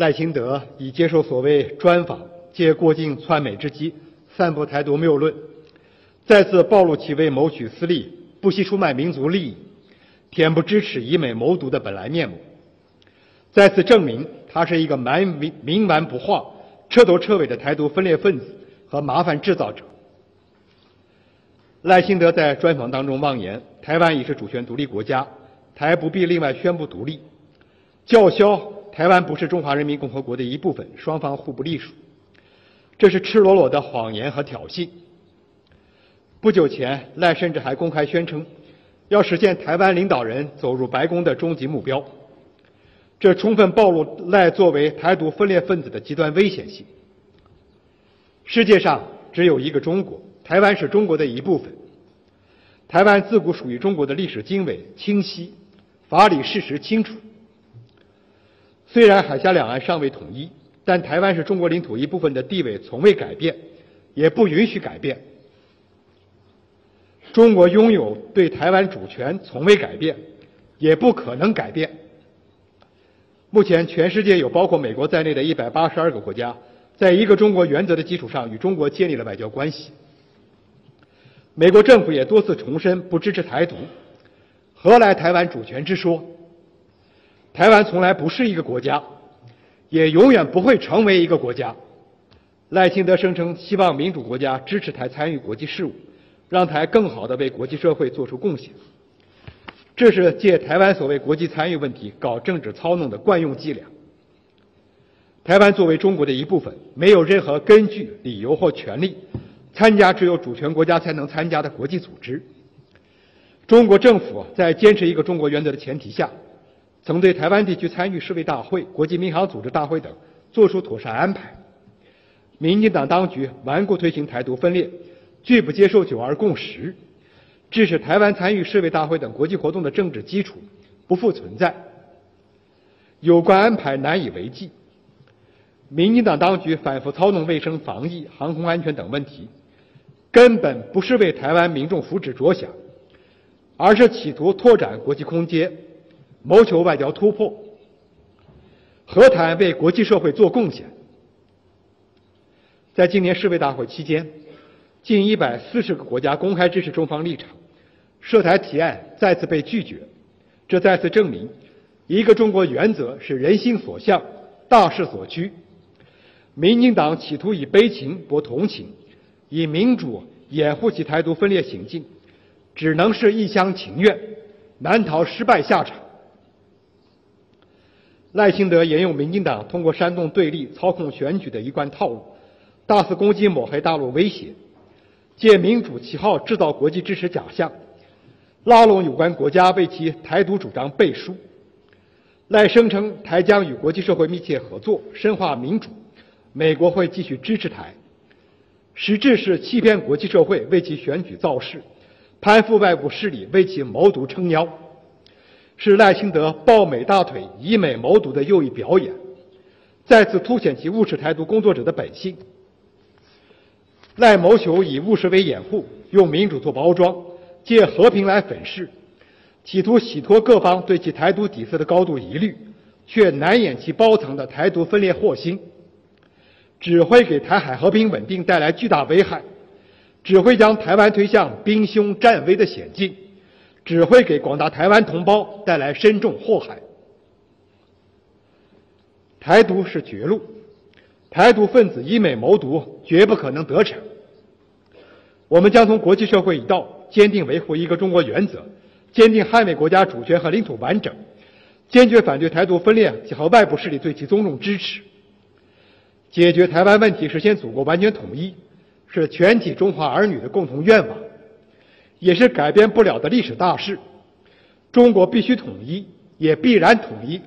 赖清德以接受所谓专访，借过境窜美之机，散布台独谬论，再次暴露其为谋取私利，不惜出卖民族利益，恬不知耻、以美谋独的本来面目，再次证明他是一个蛮冥冥顽不化、彻头彻尾的台独分裂分子和麻烦制造者。赖清德在专访当中妄言，台湾已是主权独立国家，台不必另外宣布独立，叫嚣。台湾不是中华人民共和国的一部分，双方互不隶属，这是赤裸裸的谎言和挑衅。不久前，赖甚至还公开宣称，要实现台湾领导人走入白宫的终极目标，这充分暴露赖作为台独分裂分子的极端危险性。世界上只有一个中国，台湾是中国的一部分，台湾自古属于中国的历史经纬清晰，法理事实清楚。虽然海峡两岸尚未统一，但台湾是中国领土一部分的地位从未改变，也不允许改变。中国拥有对台湾主权从未改变，也不可能改变。目前，全世界有包括美国在内的一百八十二个国家，在一个中国原则的基础上与中国建立了外交关系。美国政府也多次重申不支持台独，何来台湾主权之说？台湾从来不是一个国家，也永远不会成为一个国家。赖清德声称希望民主国家支持台参与国际事务，让台更好地为国际社会做出贡献。这是借台湾所谓国际参与问题搞政治操弄的惯用伎俩。台湾作为中国的一部分，没有任何根据、理由或权利参加只有主权国家才能参加的国际组织。中国政府在坚持一个中国原则的前提下。曾对台湾地区参与世卫大会、国际民航组织大会等作出妥善安排。民进党当局顽固推行台独分裂，拒不接受九二共识，致使台湾参与世卫大会等国际活动的政治基础不复存在。有关安排难以为继。民进党当局反复操弄卫生防疫、航空安全等问题，根本不是为台湾民众福祉着想，而是企图拓展国际空间。谋求外交突破，和谈为国际社会做贡献。在今年世卫大会期间，近一百四十个国家公开支持中方立场，涉台提案再次被拒绝。这再次证明，一个中国原则是人心所向、大势所趋。民进党企图以悲情博同情，以民主掩护其台独分裂行径，只能是一厢情愿，难逃失败下场。赖清德沿用民进党通过煽动对立、操控选举的一贯套路，大肆攻击抹黑大陆威胁，借民主旗号制造国际支持假象，拉拢有关国家为其台独主张背书。赖声称台将与国际社会密切合作，深化民主，美国会继续支持台，实质是欺骗国际社会，为其选举造势，攀附外部势力，为其谋独撑腰。是赖清德抱美大腿、以美谋独的又一表演，再次凸显其务实台独工作者的本性。赖谋求以务实为掩护，用民主做包装，借和平来粉饰，企图洗脱各方对其台独底色的高度疑虑，却难掩其包藏的台独分裂祸心，只会给台海和平稳定带来巨大危害，只会将台湾推向兵凶战危的险境。只会给广大台湾同胞带来深重祸害。台独是绝路，台独分子以美谋独，绝不可能得逞。我们将从国际社会一道，坚定维护一个中国原则，坚定捍卫国家主权和领土完整，坚决反对台独分裂和外部势力对其纵容支持。解决台湾问题，实现祖国完全统一，是全体中华儿女的共同愿望。也是改变不了的历史大事。中国必须统一，也必然统一。